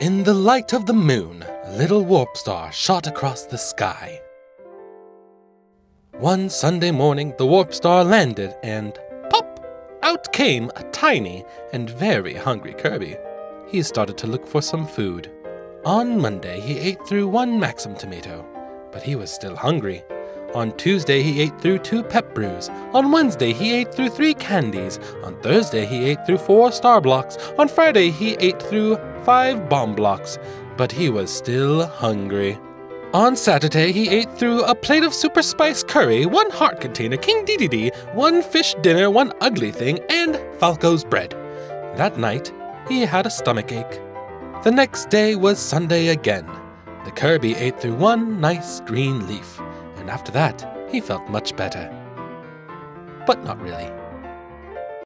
In the light of the moon, a little warp star shot across the sky. One Sunday morning, the warp star landed, and pop! Out came a tiny and very hungry Kirby. He started to look for some food. On Monday, he ate through one Maxim tomato, but he was still hungry. On Tuesday, he ate through two pep brews. On Wednesday, he ate through three candies. On Thursday, he ate through four star blocks. On Friday, he ate through five bomb blocks. But he was still hungry. On Saturday, he ate through a plate of super spice curry, one heart container, King Dedede, one fish dinner, one ugly thing, and Falco's bread. That night, he had a stomach ache. The next day was Sunday again. The Kirby ate through one nice green leaf and after that, he felt much better. But not really.